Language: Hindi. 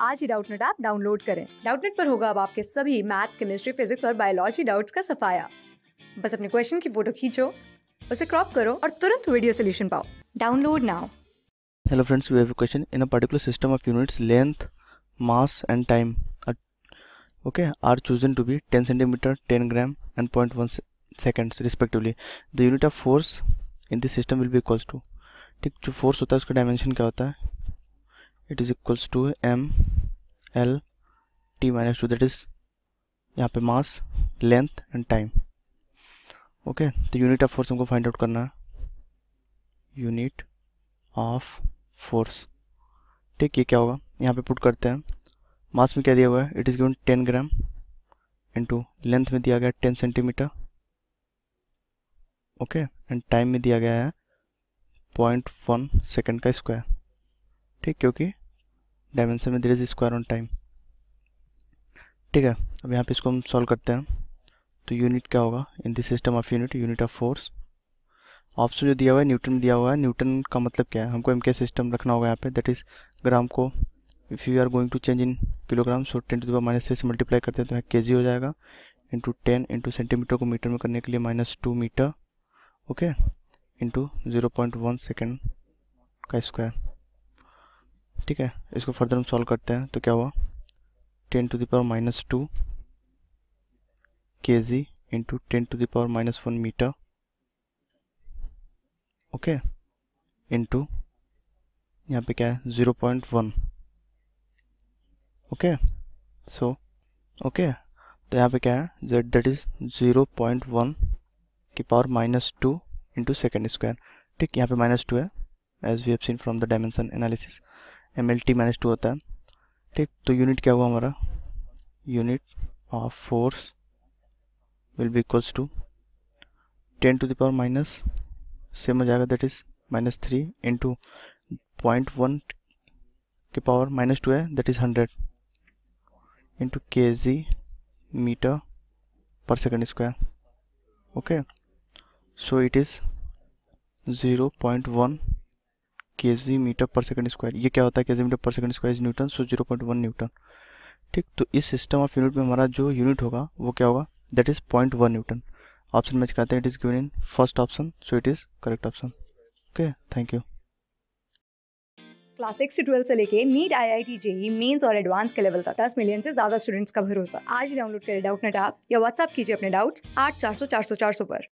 आज ही डाउटनेट ऐप डाउनलोड करें। डाउटनेट पर होगा अब आपके सभी मैथ्स, केमिस्ट्री, फिजिक्स और बायोलॉजी डाउट्स का सफाया। बस अपने क्वेश्चन की फ़ोटो खींचो, उसे क्रॉप करो और तुरंत वीडियो सोल्यूशन पाओ। Download now. Hello friends we have a question in a particular system of units length mass and time okay are chosen to be 10 centimetre 10 gram and point one seconds respectively the unit of force in this system will be equals to ठीक, जो फोर्स होता है, उसका डायमेंशन क्या होता है? It is equals to M L T minus two that is यहाँ पे mass length and time okay तो यूनिट ऑफ़ फोर्स हमको फाइंड आउट करना है। यूनिट ऑफ़ फोर्स ठीक, ये क्या होगा? यहाँ पे पुट करते हैं। मास में क्या दिया हुआ है? It is given ten gram into length में दिया गया ten centimetre okay and time में दिया गया है पॉइंट वन सेकेंड का स्क्वायर ठीक, क्योंकि डायमेंशन में there is square on time ठीक है, अब यहाँ पे इसको हम सॉल्व करते हैं। तो यूनिट क्या होगा? In this system of unit unit of force option जो दिया हुआ है न्यूटन दिया हुआ है। न्यूटन का मतलब क्या है? हमको एम के सिस्टम रखना होगा यहाँ पे। दैट इज़ ग्राम को if you are going to change in kilogram so ten to minus three से मल्टीप्लाई करते हैं तो यहाँ के जी हो जाएगा। इंटू टेन इंटू सेंटीमीटर को मीटर में करने के लिए minus two metre okay into zero point one second का स्क्वायर ठीक है, इसको फर्दर हम सॉल्व करते हैं। तो क्या हुआ? Ten to the power minus two K G into ten to the power minus one metre okay into यहाँ पे क्या है? Zero point one okay so okay तो यहाँ पे क्या है? Z that is zero point one की power minus two into second square ठीक, यहाँ पे माइनस टू है as we have seen from the dimension analysis M L T minus two होता है। ठीक तो यूनिट क्या हुआ हमारा? Unit of force will be equals to ten to the power minus same हो जाएगा that is minus three into point one के पावर माइनस टू है that is hundred into K G metre per second square okay so it is zero point one K G metre per second square ये क्या होता है K G metre per second square is newton so zero point one newton ठीक तो इस सिस्टम ऑफ़ यूनिट में हमारा जो यूनिट होगा, वो क्या होगा? That is point one newton option match कराते हैं it is given in first option so it is correct option okay thank you class six से ट्वेल्थ से लेके NEET I I T JEE mains और एडवांस के लेवल तक, दस मिलियन से ज़्यादा स्टूडेंट्स का भरोसा। आज डाउनलोड करें डाउटनेट ऐप या व्हाट्सअप कीजिए अपने डाउट्स आठ चार सौ चार सौ चार सौ पर।